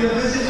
between the visiting